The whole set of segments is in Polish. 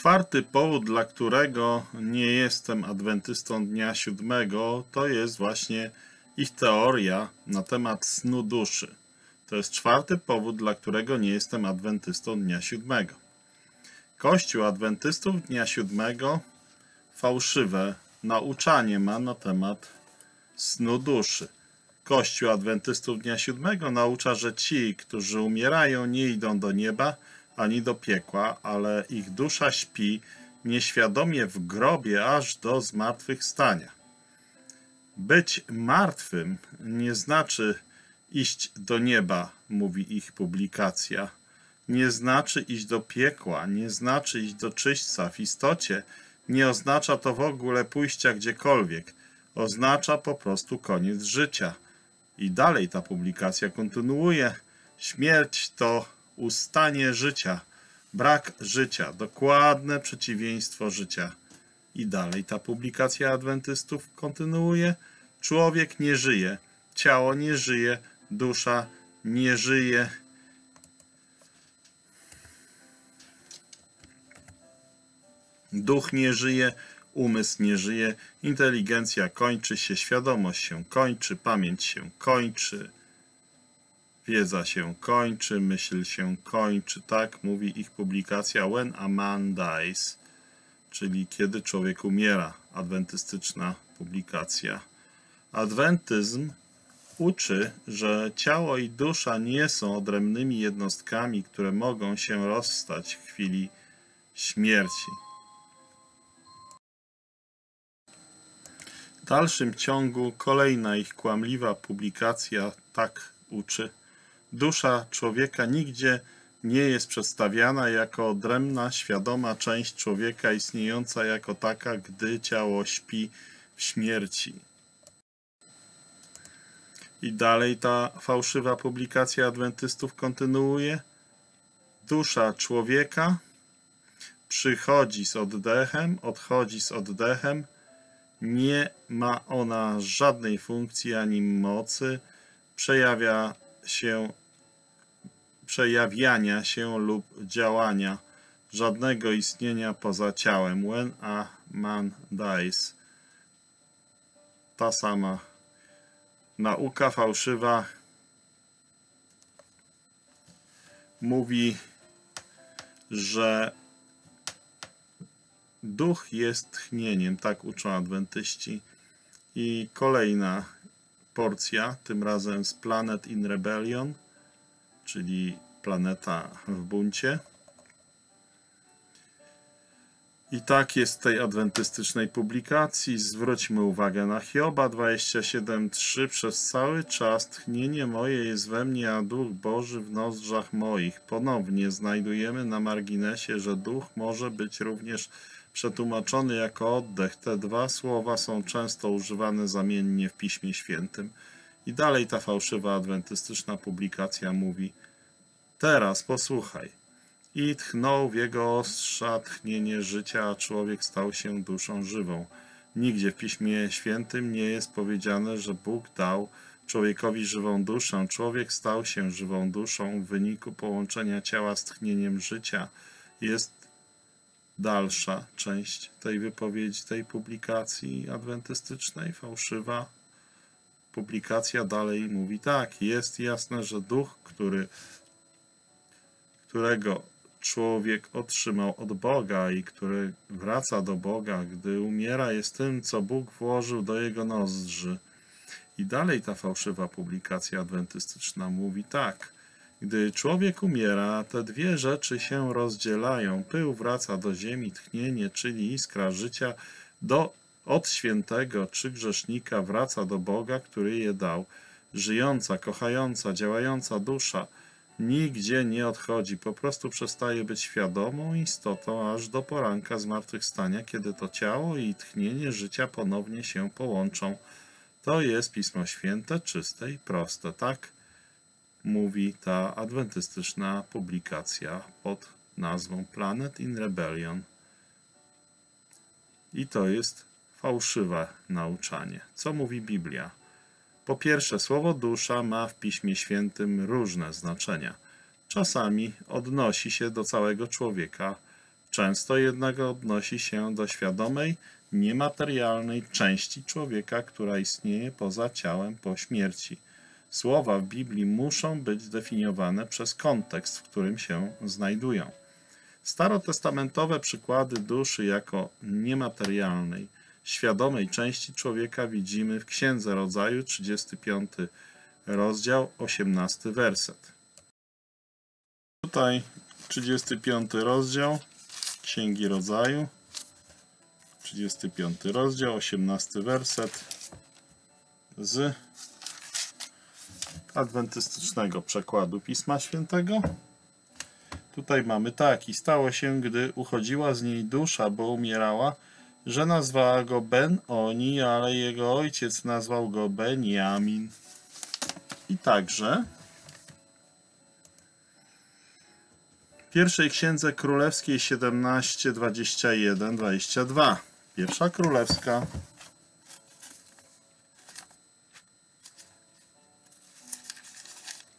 Czwarty powód, dla którego nie jestem adwentystą dnia siódmego, to jest właśnie ich teoria na temat snu duszy. To jest czwarty powód, dla którego nie jestem adwentystą dnia siódmego. Kościół adwentystów dnia siódmego fałszywe nauczanie ma na temat snu duszy. Kościół adwentystów dnia siódmego naucza, że ci, którzy umierają, nie idą do nieba ani do piekła, ale ich dusza śpi nieświadomie w grobie aż do zmartwychwstania. Być martwym nie znaczy iść do nieba, mówi ich publikacja. Nie znaczy iść do piekła, nie znaczy iść do czyśćca. W istocie nie oznacza to w ogóle pójścia gdziekolwiek. Oznacza po prostu koniec życia. I dalej ta publikacja kontynuuje. Śmierć to ustanie życia, brak życia, dokładne przeciwieństwo życia. I dalej ta publikacja adwentystów kontynuuje. Człowiek nie żyje, ciało nie żyje, dusza nie żyje. Duch nie żyje, umysł nie żyje, inteligencja kończy się, świadomość się kończy, pamięć się kończy, wiedza się kończy, myśl się kończy. Tak mówi ich publikacja When a Man Dies, czyli kiedy człowiek umiera. Adwentystyczna publikacja. Adwentyzm uczy, że ciało i dusza nie są odrębnymi jednostkami, które mogą się rozstać w chwili śmierci. W dalszym ciągu kolejna ich kłamliwa publikacja tak uczy. Dusza człowieka nigdzie nie jest przedstawiana jako odrębna, świadoma część człowieka istniejąca jako taka, gdy ciało śpi w śmierci. I dalej ta fałszywa publikacja adwentystów kontynuuje. Dusza człowieka przychodzi z oddechem, odchodzi z oddechem, nie ma ona żadnej funkcji ani mocy, przejawia się, przejawiania się lub działania, żadnego istnienia poza ciałem. When a man dies. Ta sama nauka fałszywa mówi, że duch jest tchnieniem, tak uczą adwentyści. I kolejna porcja, tym razem z Planet in Rebellion, czyli planeta w buncie. I tak jest w tej adwentystycznej publikacji. Zwróćmy uwagę na Hioba 27.3. Przez cały czas tchnienie moje jest we mnie, a Duch Boży w nozdrzach moich. Ponownie znajdujemy na marginesie, że duch może być również przetłumaczony jako oddech. Te dwa słowa są często używane zamiennie w Piśmie Świętym. I dalej ta fałszywa adwentystyczna publikacja mówi Teraz posłuchaj. I tchnął w jego ostrza tchnienie życia, a człowiek stał się duszą żywą. Nigdzie w Piśmie Świętym nie jest powiedziane, że Bóg dał człowiekowi żywą duszę. Człowiek stał się żywą duszą w wyniku połączenia ciała z tchnieniem życia. Jest dalsza część tej wypowiedzi, tej publikacji adwentystycznej, fałszywa. Publikacja dalej mówi tak, jest jasne, że duch, który, którego człowiek otrzymał od Boga i który wraca do Boga, gdy umiera, jest tym, co Bóg włożył do jego nozdrzy. I dalej ta fałszywa publikacja adwentystyczna mówi tak. Gdy człowiek umiera, te dwie rzeczy się rozdzielają. Pył wraca do ziemi, tchnienie, czyli iskra życia, do, od świętego czy grzesznika wraca do Boga, który je dał. Żyjąca, kochająca, działająca dusza – nigdzie nie odchodzi, po prostu przestaje być świadomą istotą aż do poranka zmartwychwstania, kiedy to ciało i tchnienie życia ponownie się połączą. To jest Pismo Święte, czyste i proste, tak mówi ta adwentystyczna publikacja pod nazwą Planet in Rebellion. I to jest fałszywe nauczanie. Co mówi Biblia? Po pierwsze, słowo dusza ma w Piśmie Świętym różne znaczenia. Czasami odnosi się do całego człowieka, Często jednak odnosi się do świadomej, niematerialnej części człowieka, która istnieje poza ciałem po śmierci. Słowa w Biblii muszą być zdefiniowane przez kontekst, w którym się znajdują. Starotestamentowe przykłady duszy jako niematerialnej, świadomej części człowieka widzimy w Księdze Rodzaju 35 rozdział 18 werset. Tutaj 35 rozdział Księgi Rodzaju 35 rozdział 18 werset z adwentystycznego przekładu Pisma Świętego. Tutaj mamy tak. I stało się, gdy uchodziła z niej dusza, bo umierała, że nazwała go Ben Oni, ale jego ojciec nazwał go Benjamin. I także w pierwszej księdze królewskiej 17, 21, 22. Pierwsza królewska.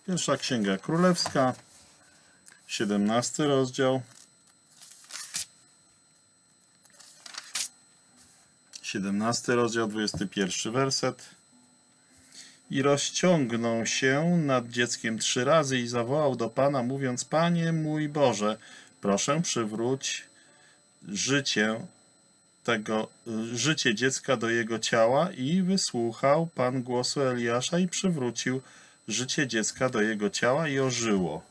Pierwsza księga królewska, 17 rozdział. 17 rozdział, 21 werset. I rozciągnął się nad dzieckiem trzy razy i zawołał do Pana, mówiąc: Panie mój Boże, proszę przywróć życie tego, życie dziecka do jego ciała i wysłuchał Pan głosu Eliasza i przywrócił życie dziecka do jego ciała i ożyło.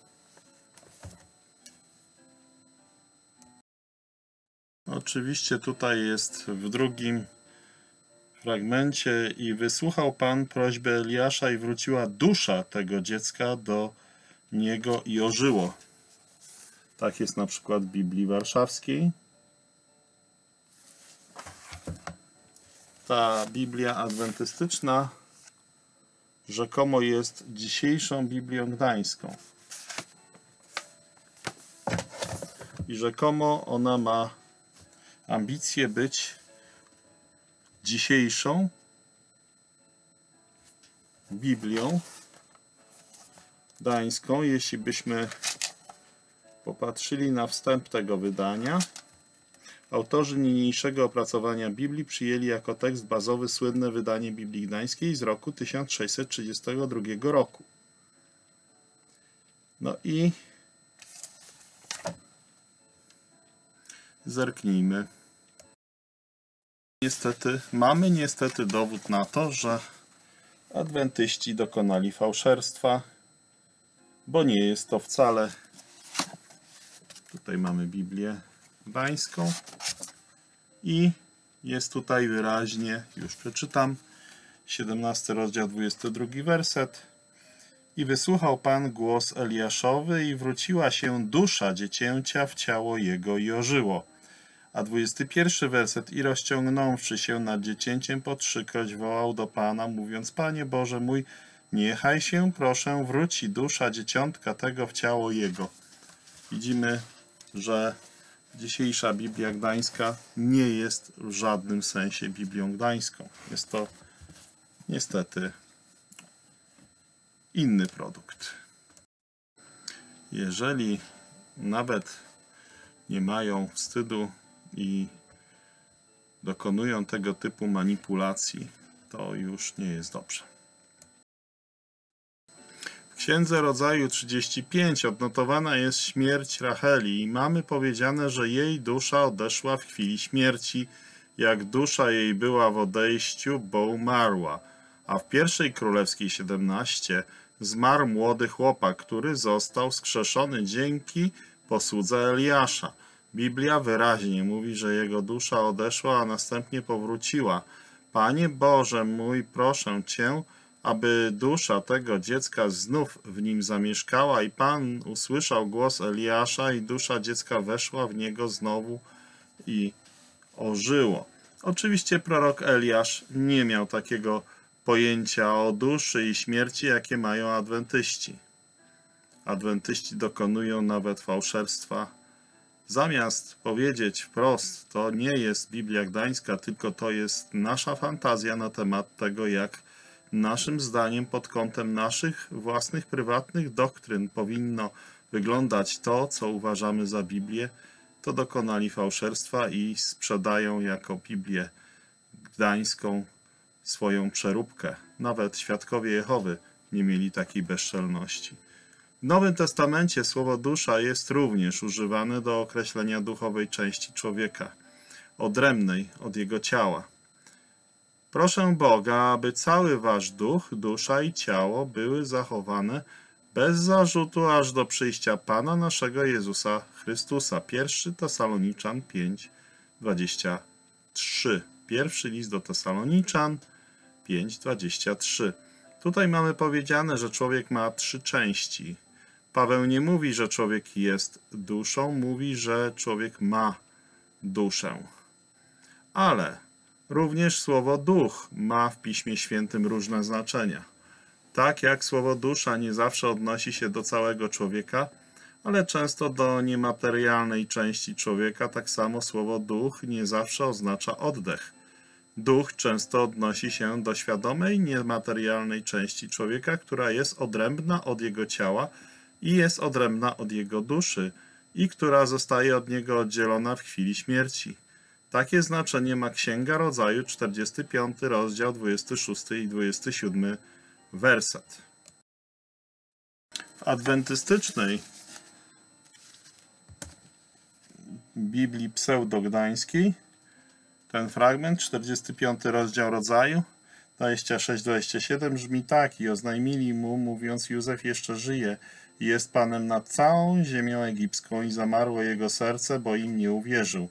Oczywiście tutaj jest w drugim fragmencie i wysłuchał Pan prośbę Eliasza i wróciła dusza tego dziecka do niego i ożyło. Tak jest na przykład w Biblii Warszawskiej. Ta Biblia adwentystyczna rzekomo jest dzisiejszą Biblią Gdańską. I rzekomo ona ma ambicje być dzisiejszą Biblią Gdańską. Jeśli byśmy popatrzyli na wstęp tego wydania, Autorzy niniejszego opracowania Biblii przyjęli jako tekst bazowy słynne wydanie Biblii Gdańskiej z roku 1632 roku. No i zerknijmy. Niestety, mamy niestety dowód na to, że adwentyści dokonali fałszerstwa, bo nie jest to wcale. Tutaj mamy Biblię Gdańską i jest tutaj wyraźnie, już przeczytam, 17 rozdział 22 werset. I wysłuchał Pan głos Eliaszowy i wróciła się dusza dziecięcia w ciało jego i ożyło. A 21 werset i rozciągnąwszy się nad dziecięciem po trzykroć wołał do Pana, mówiąc, Panie Boże mój, niechaj się, proszę, wróci dusza dzieciątka tego w ciało jego. Widzimy, że dzisiejsza Biblia Gdańska nie jest w żadnym sensie Biblią Gdańską. Jest to niestety inny produkt. Jeżeli nawet nie mają wstydu i dokonują tego typu manipulacji, to już nie jest dobrze. Księdze Rodzaju 35 odnotowana jest śmierć Racheli i mamy powiedziane, że jej dusza odeszła w chwili śmierci, jak dusza jej była w odejściu, bo umarła. A w pierwszej królewskiej 17 zmarł młody chłopak, który został skrzeszony dzięki posłudze Eliasza. Biblia wyraźnie mówi, że jego dusza odeszła, a następnie powróciła. Panie Boże mój, proszę Cię, aby dusza tego dziecka znów w nim zamieszkała i Pan usłyszał głos Eliasza i dusza dziecka weszła w niego znowu i ożyło. Oczywiście prorok Eliasz nie miał takiego pojęcia o duszy i śmierci, jakie mają adwentyści. Adwentyści dokonują nawet fałszerstwa. Zamiast powiedzieć wprost, to nie jest Biblia Gdańska, tylko to jest nasza fantazja na temat tego, jak naszym zdaniem pod kątem naszych własnych prywatnych doktryn powinno wyglądać to, co uważamy za Biblię, to dokonali fałszerstwa i sprzedają jako Biblię Gdańską swoją przeróbkę. Nawet świadkowie Jehowy nie mieli takiej bezczelności. W Nowym Testamencie słowo dusza jest również używane do określenia duchowej części człowieka, odrębnej od jego ciała. Proszę Boga, aby cały wasz duch, dusza i ciało były zachowane bez zarzutu aż do przyjścia Pana naszego Jezusa Chrystusa. Pierwszy Tesaloniczan 5, 23. Pierwszy list do Tesaloniczan 5, 23. Tutaj mamy powiedziane, że człowiek ma trzy części. Paweł nie mówi, że człowiek jest duszą, mówi, że człowiek ma duszę. Ale również słowo duch ma w Piśmie Świętym różne znaczenia. Tak jak słowo dusza nie zawsze odnosi się do całego człowieka, ale często do niematerialnej części człowieka, tak samo słowo duch nie zawsze oznacza oddech. Duch często odnosi się do świadomej, niematerialnej części człowieka, która jest odrębna od jego ciała i jest odrębna od jego duszy i która zostaje od niego oddzielona w chwili śmierci. Takie znaczenie ma Księga Rodzaju, 45 rozdział, 26 i 27 werset. W adwentystycznej Biblii pseudogdańskiej ten fragment, 45 rozdział rodzaju, 26-27 brzmi tak i oznajmili mu, mówiąc Józef jeszcze żyje i jest panem nad całą ziemią egipską i zamarło jego serce, bo im nie uwierzył.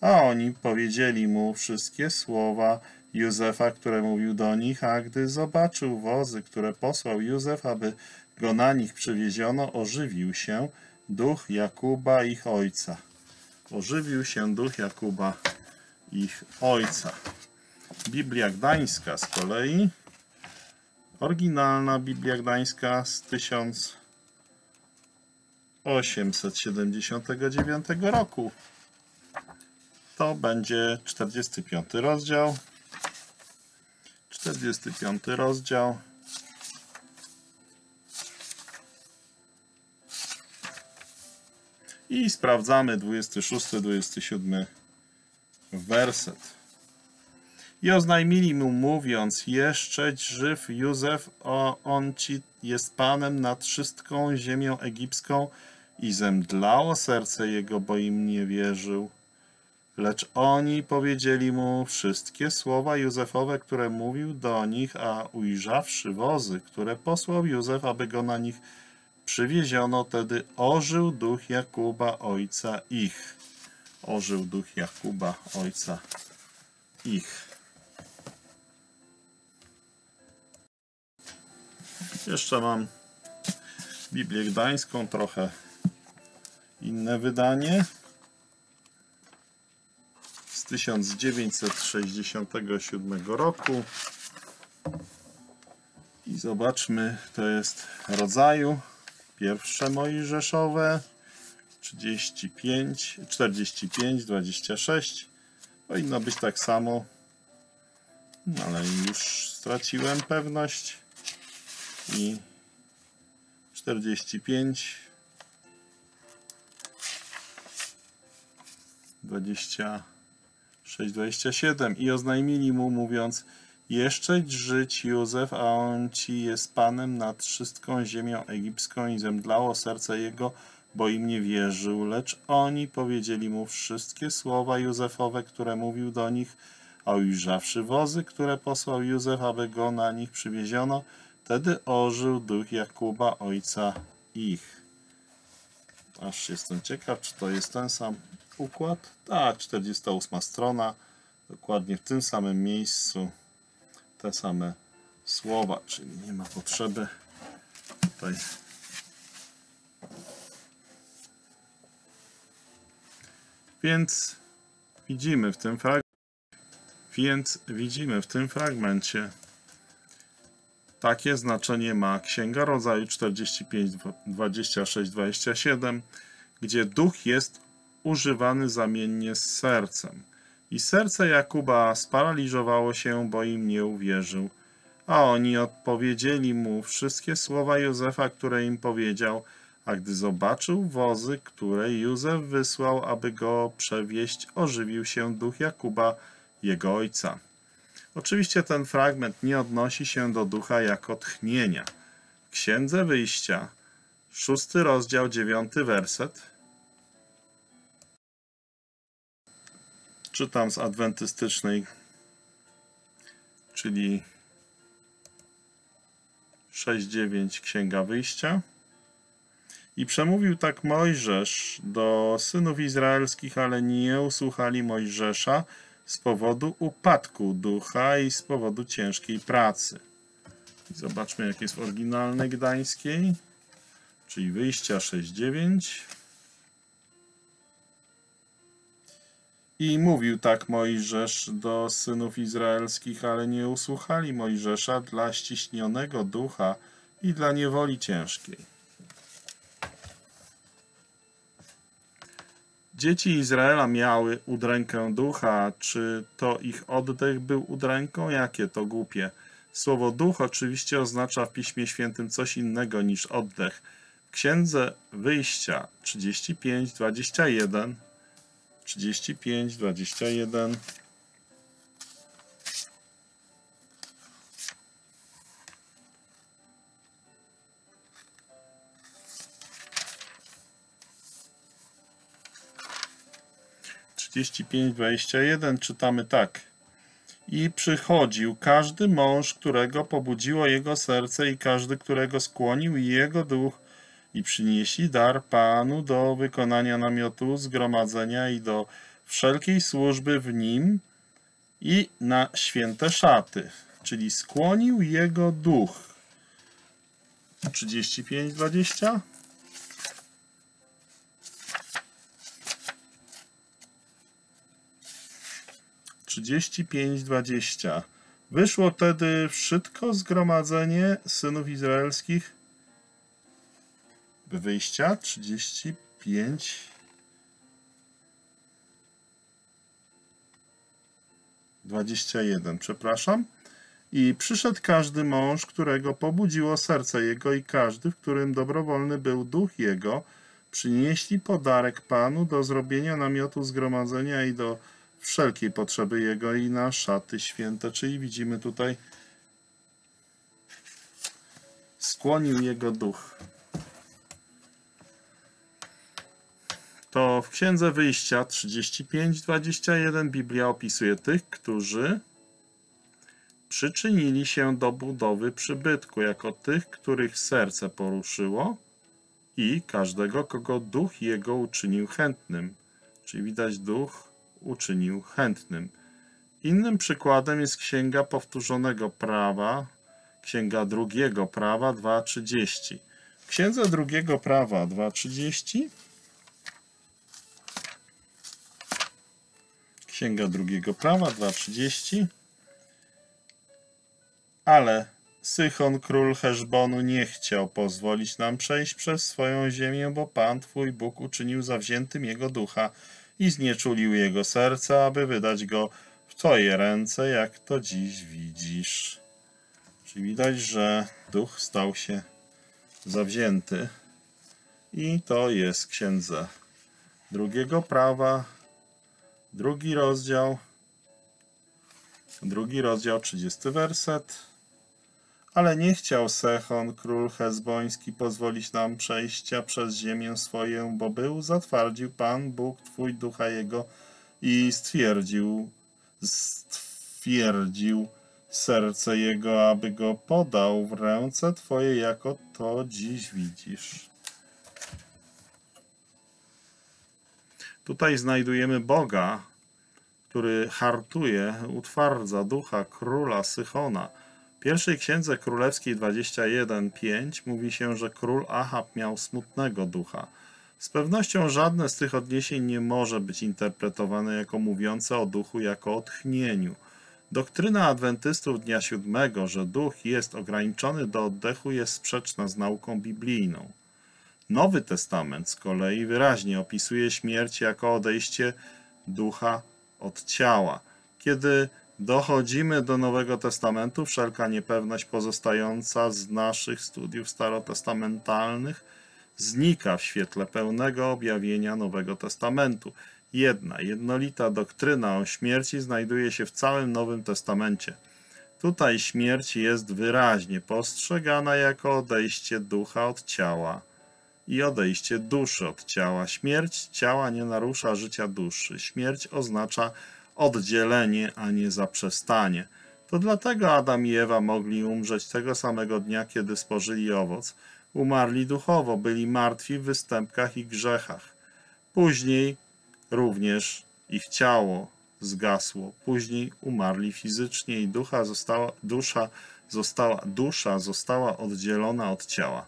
A oni powiedzieli mu wszystkie słowa Józefa, które mówił do nich, a gdy zobaczył wozy, które posłał Józef, aby go na nich przywieziono, ożywił się duch Jakuba, ich ojca. Ożywił się duch Jakuba, ich ojca. Biblia Gdańska z kolei, oryginalna Biblia Gdańska z 1879 roku. To będzie 45 rozdział. 45 rozdział. I sprawdzamy 26-27 werset. I oznajmili mu, mówiąc, jeszczeć żyw Józef, o on ci jest panem nad wszystką ziemią egipską i zemdlało serce jego, bo im nie wierzył. Lecz oni powiedzieli mu wszystkie słowa Józefowe, które mówił do nich, a ujrzawszy wozy, które posłał Józef, aby go na nich przywieziono, tedy ożył duch Jakuba, ojca ich. Ożył duch Jakuba, ojca ich. Jeszcze mam Biblię Gdańską, trochę inne wydanie z 1967 roku. I zobaczmy, to jest rodzaju pierwsze Mojżeszowe 35, 45, 26. Powinno być tak samo, no, ale już straciłem pewność. I 45, 20 6:27 i oznajmili mu, mówiąc: Jeszcze żyć Józef, a on ci jest panem nad wszystką ziemią egipską i zemdlało serce jego, bo im nie wierzył. Lecz oni powiedzieli mu wszystkie słowa Józefowe, które mówił do nich, a ujrzawszy wozy, które posłał Józef, aby go na nich przywieziono, wtedy ożył duch Jakuba, ojca ich. Aż jestem ciekaw, czy to jest ten sam układ. Tak, 48 strona. Dokładnie w tym samym miejscu te same słowa, czyli nie ma potrzeby tutaj Więc widzimy w tym fragmencie, więc widzimy w tym fragmencie takie znaczenie ma Księga Rodzaju 45, 26, 27, gdzie duch jest używany zamiennie z sercem. I serce Jakuba sparaliżowało się, bo im nie uwierzył. A oni odpowiedzieli mu wszystkie słowa Józefa, które im powiedział, A gdy zobaczył wozy, które Józef wysłał, aby go przewieźć, ożywił się duch Jakuba, jego ojca. Oczywiście ten fragment nie odnosi się do ducha jako tchnienia. W Księdze Wyjścia, szósty rozdział, dziewiąty werset. Czytam z adwentystycznej, czyli 6:9 Księga Wyjścia. I przemówił tak Mojżesz do synów izraelskich, ale nie usłuchali Mojżesza z powodu upadku ducha i z powodu ciężkiej pracy. Zobaczmy, jak jest w oryginalnej gdańskiej, czyli wyjścia 6.9. I mówił tak Mojżesz do synów izraelskich, ale nie usłuchali Mojżesza dla ściśnionego ducha i dla niewoli ciężkiej. Dzieci Izraela miały udrękę ducha, czy to ich oddech był udręką? Jakie to głupie. Słowo duch oczywiście oznacza w Piśmie Świętym coś innego niż oddech. W Księdze Wyjścia 35, 21 35, 21 35, 21 czytamy tak. I przychodził każdy mąż, którego pobudziło jego serce i każdy, którego skłonił jego duch i przynieśli dar Panu do wykonania namiotu zgromadzenia i do wszelkiej służby w nim i na święte szaty, czyli skłonił jego duch. 35, 20 35, 20 Wyszło tedy wszystko zgromadzenie synów izraelskich? Wyjścia 35 21, przepraszam. I przyszedł każdy mąż, którego pobudziło serce jego i każdy, w którym dobrowolny był duch jego, przynieśli podarek Panu do zrobienia namiotu zgromadzenia i do wszelkiej potrzeby jego i na szaty święte. Czyli widzimy tutaj skłonił jego duch. to w Księdze Wyjścia 35-21 Biblia opisuje tych, którzy przyczynili się do budowy przybytku, jako tych, których serce poruszyło i każdego, kogo duch jego uczynił chętnym. Czyli widać, duch uczynił chętnym. Innym przykładem jest Księga Powtórzonego Prawa, Księga Drugiego Prawa 2.30. W Księdze Drugiego Prawa 2.30 Księga drugiego prawa 2.30 Ale Sychon, król Heszbonu, nie chciał pozwolić nam przejść przez swoją ziemię, bo Pan, Twój Bóg, uczynił zawziętym jego ducha i znieczulił jego serce, aby wydać go w Twoje ręce, jak to dziś widzisz. Czyli widać, że duch stał się zawzięty. I to jest księdze drugiego prawa, Drugi rozdział, drugi rozdział, 30 werset. Ale nie chciał Sechon, król hezboński, pozwolić nam przejścia przez ziemię swoją, bo był, zatwardził Pan, Bóg Twój, ducha Jego i stwierdził, stwierdził serce Jego, aby go podał w ręce Twoje, jako to dziś widzisz. Tutaj znajdujemy Boga, który hartuje, utwardza ducha króla Sychona. Pierwszej księdze królewskiej 21:5 mówi się, że król Ahab miał smutnego ducha. Z pewnością żadne z tych odniesień nie może być interpretowane jako mówiące o duchu jako o tchnieniu. Doktryna adwentystów dnia siódmego, że duch jest ograniczony do oddechu, jest sprzeczna z nauką biblijną. Nowy Testament z kolei wyraźnie opisuje śmierć jako odejście ducha od ciała. Kiedy dochodzimy do Nowego Testamentu, wszelka niepewność pozostająca z naszych studiów starotestamentalnych znika w świetle pełnego objawienia Nowego Testamentu. Jedna, jednolita doktryna o śmierci znajduje się w całym Nowym Testamencie. Tutaj śmierć jest wyraźnie postrzegana jako odejście ducha od ciała i odejście duszy od ciała. Śmierć ciała nie narusza życia duszy. Śmierć oznacza oddzielenie, a nie zaprzestanie. To dlatego Adam i Ewa mogli umrzeć tego samego dnia, kiedy spożyli owoc. Umarli duchowo, byli martwi w występkach i grzechach. Później również ich ciało zgasło. Później umarli fizycznie i ducha została, dusza, została, dusza została oddzielona od ciała.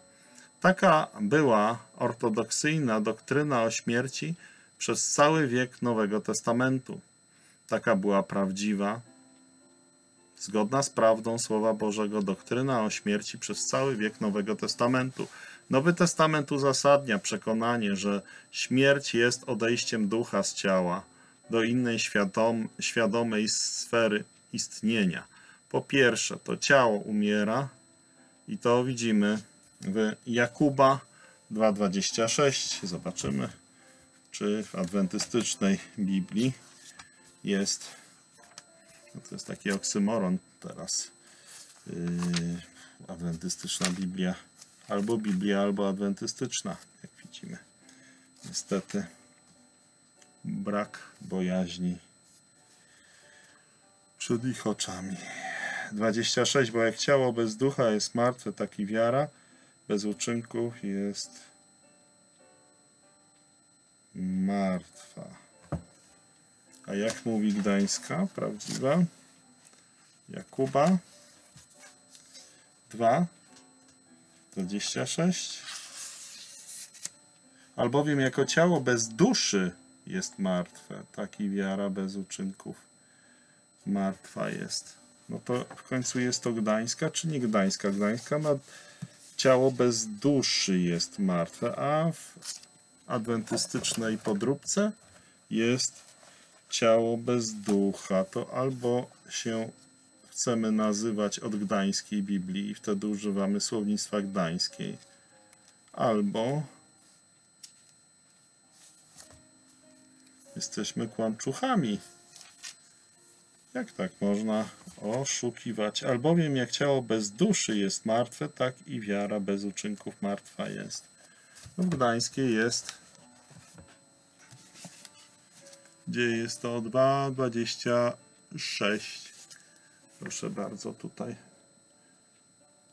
Taka była ortodoksyjna doktryna o śmierci przez cały wiek Nowego Testamentu. Taka była prawdziwa, zgodna z prawdą Słowa Bożego doktryna o śmierci przez cały wiek Nowego Testamentu. Nowy Testament uzasadnia przekonanie, że śmierć jest odejściem ducha z ciała do innej świadom, świadomej sfery istnienia. Po pierwsze, to ciało umiera i to widzimy w Jakuba 2:26. Zobaczymy, czy w adwentystycznej Biblii jest. No to jest taki oksymoron teraz. Yy, adwentystyczna Biblia. Albo Biblia, albo adwentystyczna, jak widzimy. Niestety brak bojaźni przed ich oczami. 26. Bo jak ciało bez ducha jest martwe, tak i wiara bez uczynków jest martwa. A jak mówi Gdańska, prawdziwa? Jakuba 2, 26. Albowiem jako ciało bez duszy jest martwe, tak i wiara bez uczynków martwa jest. No to w końcu jest to Gdańska, czy nie Gdańska? Gdańska ma ciało bez duszy jest martwe, a w adwentystycznej podróbce jest ciało bez ducha. To albo się chcemy nazywać od gdańskiej Biblii i wtedy używamy słownictwa gdańskiej, albo jesteśmy kłamczuchami. Jak tak można oszukiwać? Albowiem jak ciało bez duszy jest martwe, tak i wiara bez uczynków martwa jest. W Gdańskiej jest. Gdzie jest to? 2,26. Proszę bardzo, tutaj.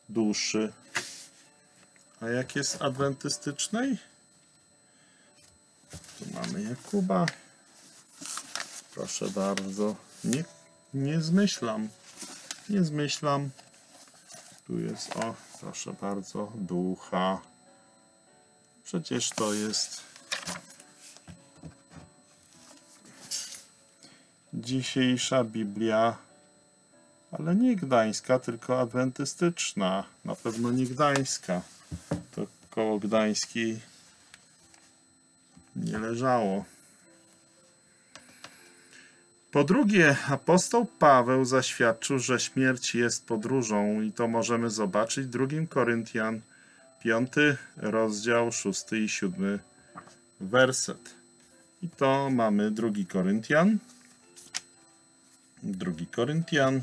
Duszy. A jak jest adwentystycznej? Tu mamy Jakuba. Proszę bardzo. Nie nie zmyślam. Nie zmyślam. Tu jest, o, proszę bardzo, ducha. Przecież to jest dzisiejsza Biblia, ale nie gdańska, tylko adwentystyczna. Na pewno nie gdańska. To koło gdańskiej nie leżało. Po drugie, apostoł Paweł zaświadczył, że śmierć jest podróżą i to możemy zobaczyć w 2 Koryntian 5 rozdział 6 i 7 werset. I to mamy 2 Koryntian. 2 Koryntian.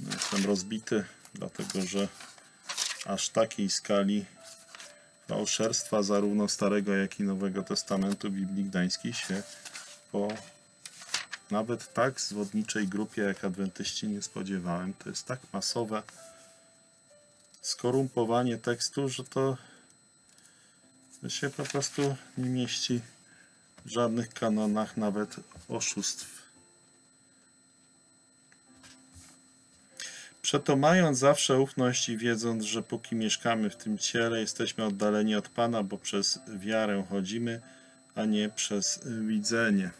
Jestem rozbity, dlatego że aż takiej skali fałszerstwa zarówno Starego, jak i Nowego Testamentu Biblii Gdańskiej się po nawet tak zwodniczej grupie jak adwentyści nie spodziewałem. To jest tak masowe skorumpowanie tekstu, że to się po prostu nie mieści w żadnych kanonach nawet oszustw Przeto mając zawsze ufność i wiedząc, że póki mieszkamy w tym ciele, jesteśmy oddaleni od Pana, bo przez wiarę chodzimy, a nie przez widzenie.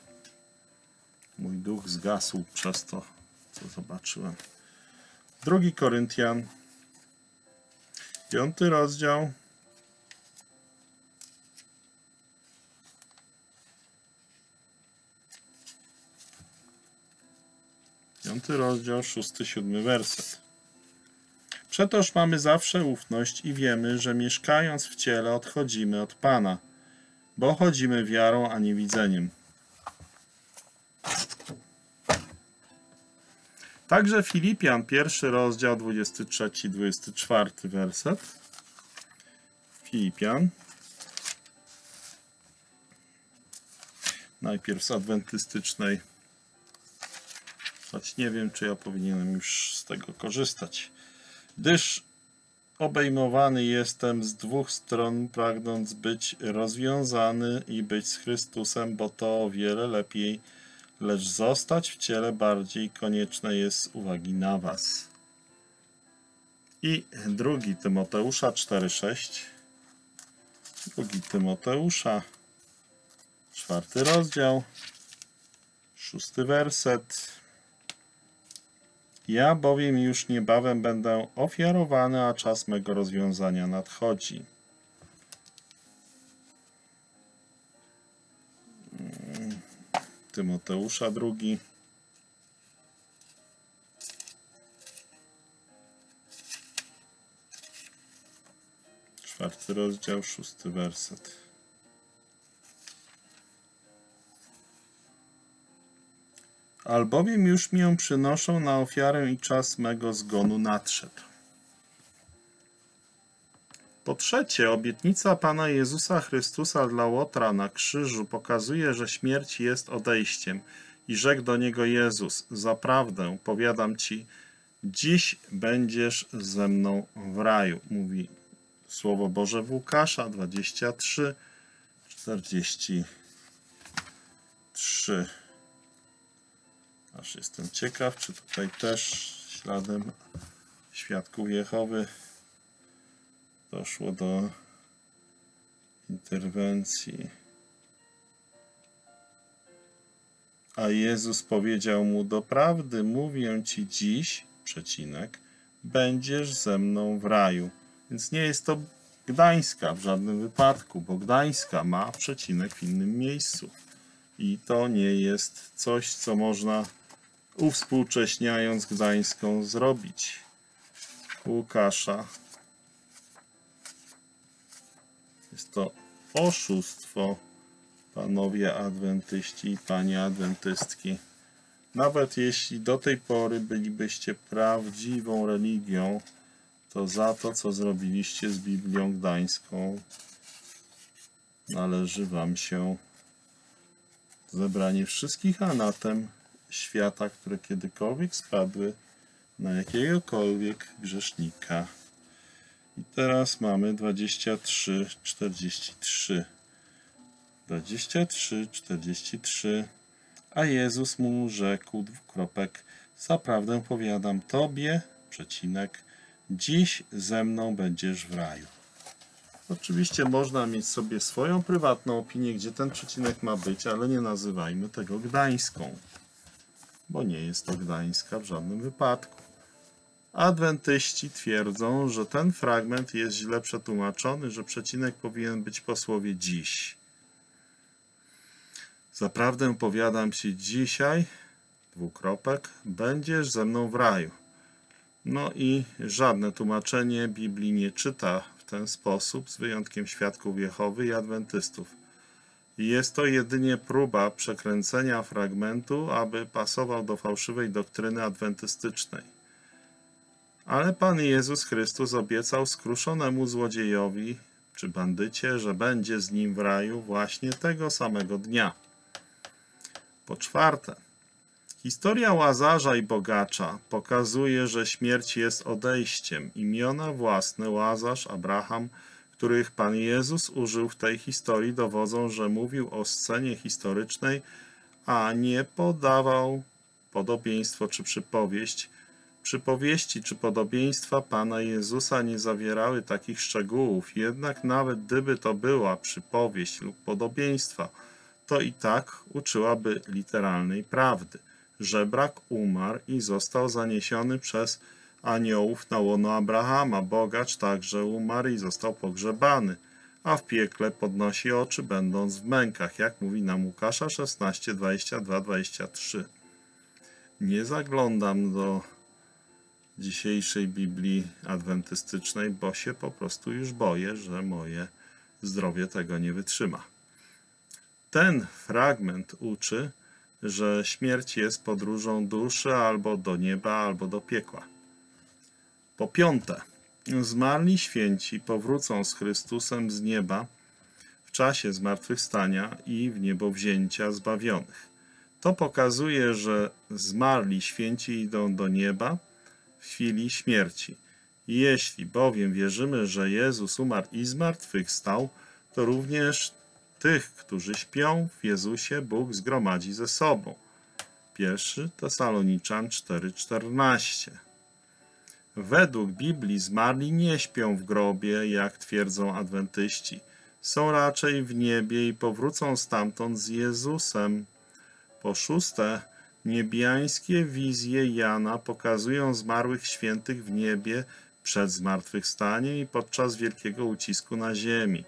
Mój duch zgasł przez to, co zobaczyłem. Drugi Koryntian, piąty rozdział. Piąty rozdział, szósty, siódmy werset. Przetoż mamy zawsze ufność i wiemy, że mieszkając w ciele odchodzimy od Pana, bo chodzimy wiarą, a nie widzeniem. Także Filipian, pierwszy rozdział, 23-24 werset. Filipian. Najpierw z adwentystycznej. Nie wiem, czy ja powinienem już z tego korzystać. Gdyż obejmowany jestem z dwóch stron, pragnąc być rozwiązany i być z Chrystusem, bo to o wiele lepiej lecz zostać w ciele bardziej konieczne jest z uwagi na Was. I drugi Tymoteusza 4,6. Drugi Tymoteusza, czwarty rozdział, szósty werset. Ja bowiem już niebawem będę ofiarowany, a czas mego rozwiązania nadchodzi. Tymoteusza drugi. Czwarty rozdział, szósty werset. Albowiem już mię przynoszą na ofiarę i czas mego zgonu nadszedł. Po trzecie, obietnica Pana Jezusa Chrystusa dla Łotra na krzyżu pokazuje, że śmierć jest odejściem i rzekł do niego Jezus, zaprawdę powiadam Ci, dziś będziesz ze mną w raju, mówi Słowo Boże w Łukasza 23, 43. Aż jestem ciekaw, czy tutaj też śladem świadków Jehowy doszło do interwencji. A Jezus powiedział mu: Doprawdy mówię ci dziś, przecinek, będziesz ze mną w raju. Więc nie jest to Gdańska w żadnym wypadku, bo Gdańska ma przecinek w innym miejscu. I to nie jest coś, co można uwspółcześniając Gdańską zrobić. Łukasza Jest to oszustwo, panowie adwentyści i panie adwentystki. Nawet jeśli do tej pory bylibyście prawdziwą religią, to za to, co zrobiliście z Biblią Gdańską, należy wam się zebranie wszystkich anatem świata, które kiedykolwiek spadły na jakiegokolwiek grzesznika. I teraz mamy 23, 43. 23, 43. A Jezus mu rzekł dwukropek, zaprawdę powiadam Tobie, przecinek, dziś ze mną będziesz w raju. Oczywiście można mieć sobie swoją prywatną opinię, gdzie ten przecinek ma być, ale nie nazywajmy tego Gdańską, bo nie jest to Gdańska w żadnym wypadku. Adwentyści twierdzą, że ten fragment jest źle przetłumaczony, że przecinek powinien być po słowie dziś. Zaprawdę powiadam ci dzisiaj, dwukropek, będziesz ze mną w raju. No i żadne tłumaczenie Biblii nie czyta w ten sposób, z wyjątkiem świadków Jehowy i adwentystów. Jest to jedynie próba przekręcenia fragmentu, aby pasował do fałszywej doktryny adwentystycznej. Ale Pan Jezus Chrystus obiecał skruszonemu złodziejowi czy bandycie, że będzie z nim w raju właśnie tego samego dnia. Po czwarte, historia Łazarza i bogacza pokazuje, że śmierć jest odejściem. Imiona własne Łazarz, Abraham, których Pan Jezus użył w tej historii, dowodzą, że mówił o scenie historycznej, a nie podawał podobieństwo czy przypowieść, Przypowieści czy podobieństwa Pana Jezusa nie zawierały takich szczegółów, jednak nawet gdyby to była przypowieść lub podobieństwa, to i tak uczyłaby literalnej prawdy. Żebrak umarł i został zaniesiony przez aniołów na łono Abrahama. Bogacz także umarł i został pogrzebany, a w piekle podnosi oczy, będąc w mękach, jak mówi nam Łukasza 16, 22, 23. nie zaglądam do dzisiejszej Biblii adwentystycznej, bo się po prostu już boję, że moje zdrowie tego nie wytrzyma. Ten fragment uczy, że śmierć jest podróżą duszy albo do nieba, albo do piekła. Po piąte, zmarli święci powrócą z Chrystusem z nieba w czasie zmartwychwstania i w niebo wzięcia zbawionych. To pokazuje, że zmarli święci idą do nieba w chwili śmierci. Jeśli bowiem wierzymy, że Jezus umarł i zmartwychwstał, to również tych, którzy śpią w Jezusie, Bóg zgromadzi ze sobą. 1 Tesaloniczan 4,14 Według Biblii zmarli nie śpią w grobie, jak twierdzą adwentyści. Są raczej w niebie i powrócą stamtąd z Jezusem. Po szóste, niebiańskie wizje Jana pokazują zmarłych świętych w niebie przed zmartwychwstaniem i podczas wielkiego ucisku na ziemi.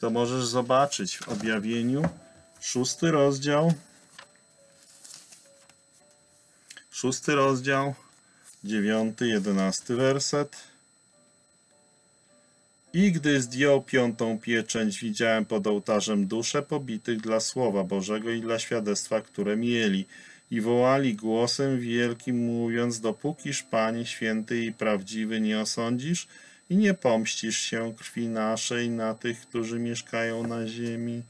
To możesz zobaczyć w objawieniu, szósty rozdział, szósty rozdział, dziewiąty, jedenasty werset. I gdy zdjął piątą pieczęć, widziałem pod ołtarzem dusze pobitych dla Słowa Bożego i dla świadectwa, które mieli. I wołali głosem wielkim, mówiąc, dopókiż Panie święty i prawdziwy nie osądzisz i nie pomścisz się krwi naszej na tych, którzy mieszkają na ziemi.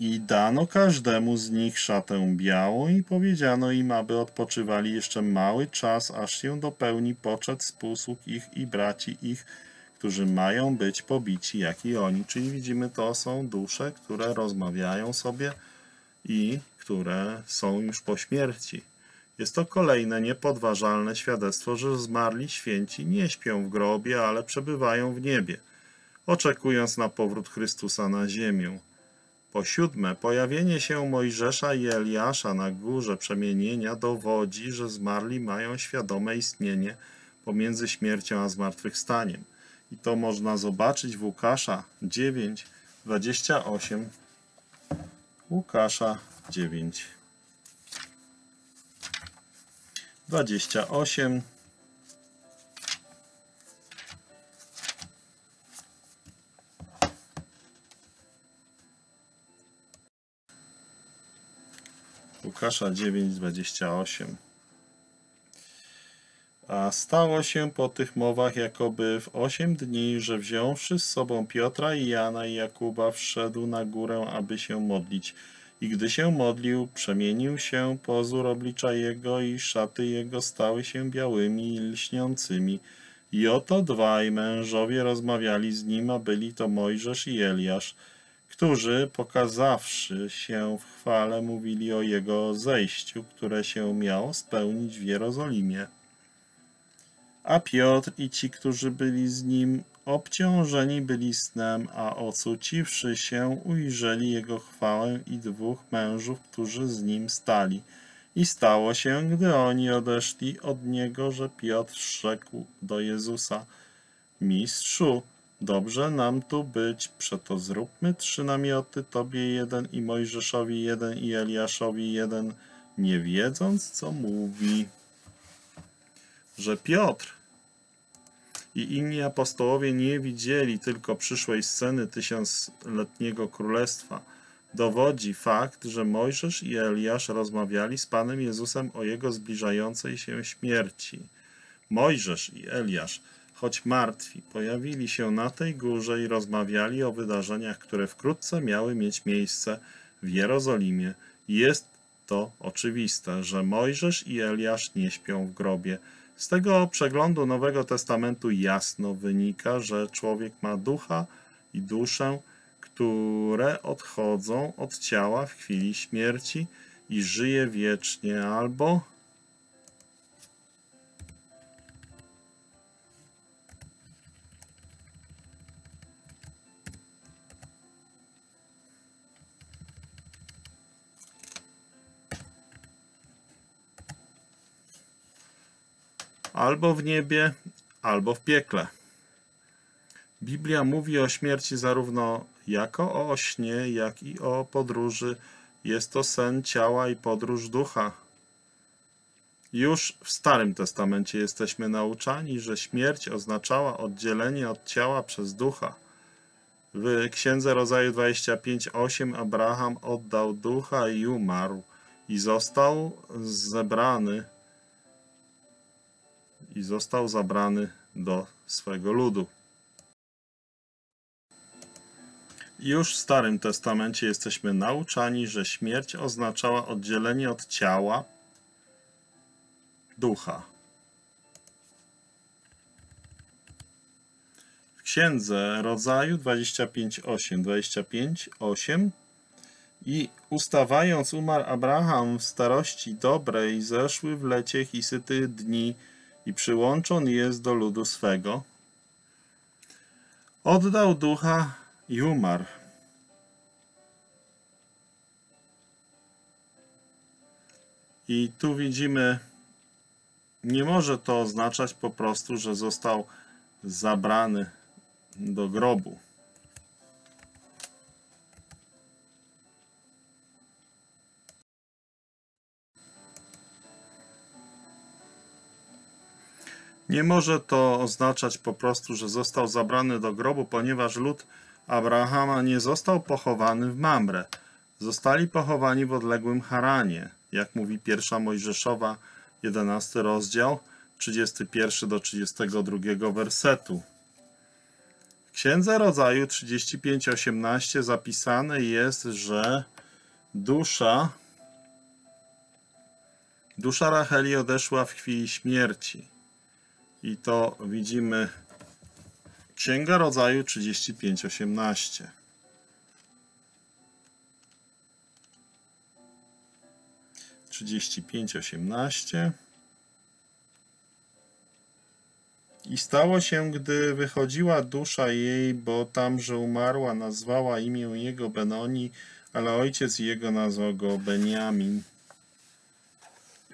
I dano każdemu z nich szatę białą i powiedziano im, aby odpoczywali jeszcze mały czas, aż się dopełni poczet spółsług ich i braci ich, którzy mają być pobici, jak i oni. Czyli widzimy, to są dusze, które rozmawiają sobie i które są już po śmierci. Jest to kolejne niepodważalne świadectwo, że zmarli święci nie śpią w grobie, ale przebywają w niebie, oczekując na powrót Chrystusa na ziemię. Po siódme, pojawienie się Mojżesza i Eliasza na górze przemienienia dowodzi, że zmarli mają świadome istnienie pomiędzy śmiercią a zmartwychwstaniem. I to można zobaczyć w Łukasza 9, 28. Łukasza 9, 28. Łukasza 9:28 A stało się po tych mowach, jakoby w osiem dni, że wziąwszy z sobą Piotra i Jana i Jakuba, wszedł na górę, aby się modlić. I gdy się modlił, przemienił się pozór oblicza jego i szaty jego stały się białymi i lśniącymi. I oto dwaj mężowie rozmawiali z nim, a byli to Mojżesz i Eliasz, którzy, pokazawszy się w chwale, mówili o jego zejściu, które się miało spełnić w Jerozolimie. A Piotr i ci, którzy byli z nim, obciążeni byli snem, a ocuciwszy się, ujrzeli jego chwałę i dwóch mężów, którzy z nim stali. I stało się, gdy oni odeszli od niego, że Piotr rzekł do Jezusa, Mistrzu, Dobrze nam tu być, przeto zróbmy trzy namioty, Tobie jeden i Mojżeszowi jeden i Eliaszowi jeden, nie wiedząc, co mówi. Że Piotr i inni apostołowie nie widzieli tylko przyszłej sceny tysiącletniego królestwa, dowodzi fakt, że Mojżesz i Eliasz rozmawiali z Panem Jezusem o jego zbliżającej się śmierci. Mojżesz i Eliasz choć martwi, pojawili się na tej górze i rozmawiali o wydarzeniach, które wkrótce miały mieć miejsce w Jerozolimie. Jest to oczywiste, że Mojżesz i Eliasz nie śpią w grobie. Z tego przeglądu Nowego Testamentu jasno wynika, że człowiek ma ducha i duszę, które odchodzą od ciała w chwili śmierci i żyje wiecznie albo albo w niebie, albo w piekle. Biblia mówi o śmierci zarówno jako o śnie, jak i o podróży. Jest to sen ciała i podróż ducha. Już w Starym Testamencie jesteśmy nauczani, że śmierć oznaczała oddzielenie od ciała przez ducha. W Księdze Rodzaju 25:8 Abraham oddał ducha i umarł i został zebrany i został zabrany do swego ludu. Już w Starym Testamencie jesteśmy nauczani, że śmierć oznaczała oddzielenie od ciała ducha. W Księdze Rodzaju 25:8 25:8 i ustawając umarł Abraham w starości dobrej, zeszły w leciech i sytych dni i przyłączon jest do ludu swego. Oddał ducha i umarł. I tu widzimy, nie może to oznaczać po prostu, że został zabrany do grobu. Nie może to oznaczać po prostu, że został zabrany do grobu, ponieważ lud Abrahama nie został pochowany w Mamre. Zostali pochowani w odległym Haranie, jak mówi pierwsza Mojżeszowa, 11 rozdział, 31 do 32 wersetu. W Księdze Rodzaju 35:18 zapisane jest, że dusza dusza Racheli odeszła w chwili śmierci. I to widzimy Księga Rodzaju 35:18. Trzydzieści pięć osiemnaście. I stało się, gdy wychodziła dusza jej, bo tam, że umarła, nazwała imię jego Benoni, ale ojciec jego nazwał go Beniamin.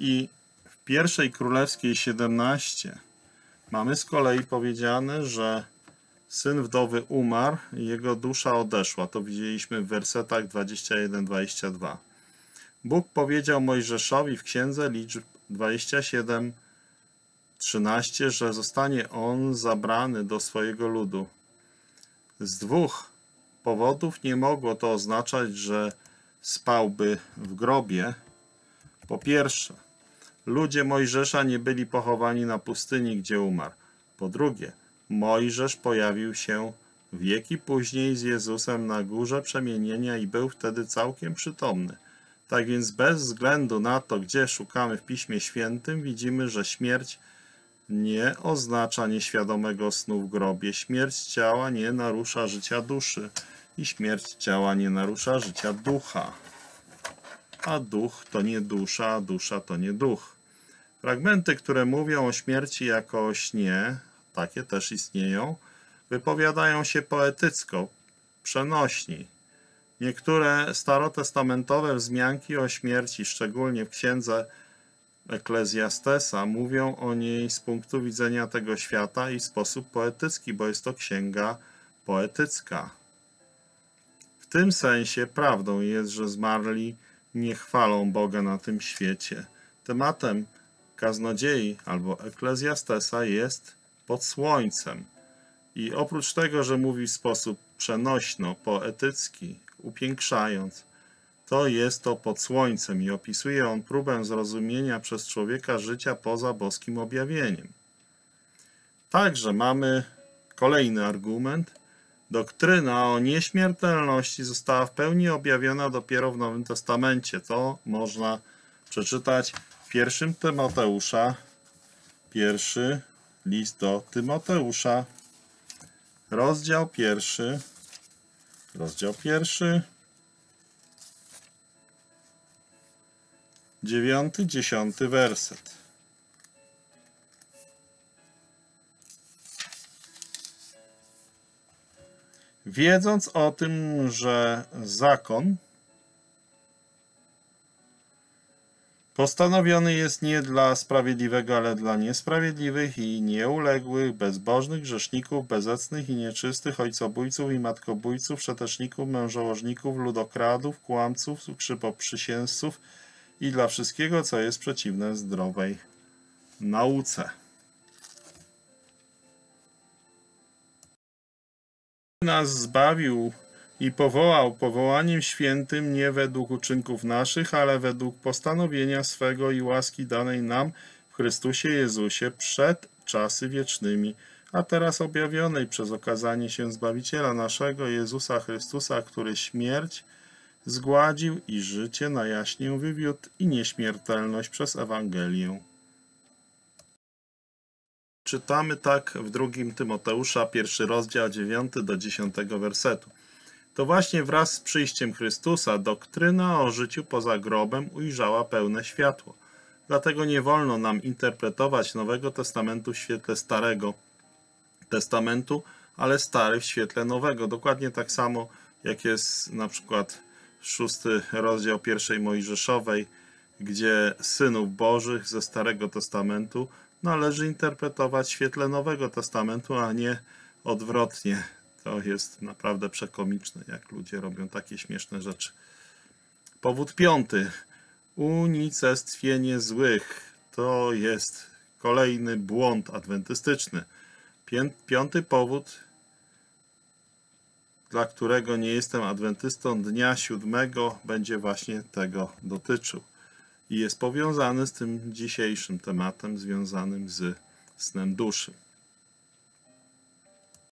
I w pierwszej królewskiej 17 mamy z kolei powiedziane, że syn wdowy umarł i jego dusza odeszła. To widzieliśmy w wersetach 21-22. Bóg powiedział Mojżeszowi w księdze liczb 27 13, że zostanie on zabrany do swojego ludu. Z dwóch powodów nie mogło to oznaczać, że spałby w grobie. Po pierwsze, ludzie Mojżesza nie byli pochowani na pustyni, gdzie umarł. Po drugie, Mojżesz pojawił się wieki później z Jezusem na górze przemienienia i był wtedy całkiem przytomny. Tak więc bez względu na to, gdzie szukamy w Piśmie Świętym, widzimy, że śmierć nie oznacza nieświadomego snu w grobie. Śmierć ciała nie narusza życia duszy i śmierć ciała nie narusza życia ducha. A duch to nie dusza, dusza to nie duch. Fragmenty, które mówią o śmierci jako o śnie, takie też istnieją, wypowiadają się poetycko, przenośni. Niektóre starotestamentowe wzmianki o śmierci, szczególnie w księdze Eklezjastesa, mówią o niej z punktu widzenia tego świata i w sposób poetycki, bo jest to księga poetycka. W tym sensie prawdą jest, że zmarli nie chwalą Boga na tym świecie. Tematem kaznodziei albo Eklezjastesa jest pod słońcem. I oprócz tego, że mówi w sposób przenośno, poetycki, upiększając, to jest to pod słońcem i opisuje on próbę zrozumienia przez człowieka życia poza boskim objawieniem. Także mamy kolejny argument. Doktryna o nieśmiertelności została w pełni objawiona dopiero w Nowym Testamencie. To można przeczytać w pierwszym Tymoteusza, pierwszy list do Tymoteusza, rozdział pierwszy, rozdział pierwszy, dziewiąty, dziesiąty werset. Wiedząc o tym, że zakon Postanowiony jest nie dla sprawiedliwego, ale dla niesprawiedliwych i nieuległych, bezbożnych, grzeszników, bezecnych i nieczystych, ojcobójców i matkobójców, przeteczników, mężołożników, ludokradów, kłamców, krzypoprzysięzców i dla wszystkiego, co jest przeciwne zdrowej nauce. Nas zbawił i powołał powołaniem świętym nie według uczynków naszych, ale według postanowienia swego i łaski danej nam w Chrystusie Jezusie przed czasy wiecznymi, a teraz objawionej przez okazanie się Zbawiciela naszego Jezusa Chrystusa, który śmierć zgładził i życie na jaśnie wywiódł i nieśmiertelność przez Ewangelię. Czytamy tak w drugim Tymoteusza, pierwszy rozdział 9 do 10 wersetu. To właśnie wraz z przyjściem Chrystusa doktryna o życiu poza grobem ujrzała pełne światło. Dlatego nie wolno nam interpretować Nowego Testamentu w świetle Starego Testamentu, ale Stary w świetle Nowego. Dokładnie tak samo, jak jest na przykład szósty rozdział pierwszej Mojżeszowej, gdzie synów bożych ze Starego Testamentu należy interpretować w świetle Nowego Testamentu, a nie odwrotnie. To jest naprawdę przekomiczne, jak ludzie robią takie śmieszne rzeczy. Powód piąty. Unicestwienie złych. To jest kolejny błąd adwentystyczny. Piąty powód, dla którego nie jestem adwentystą dnia siódmego, będzie właśnie tego dotyczył. I jest powiązany z tym dzisiejszym tematem, związanym z snem duszy.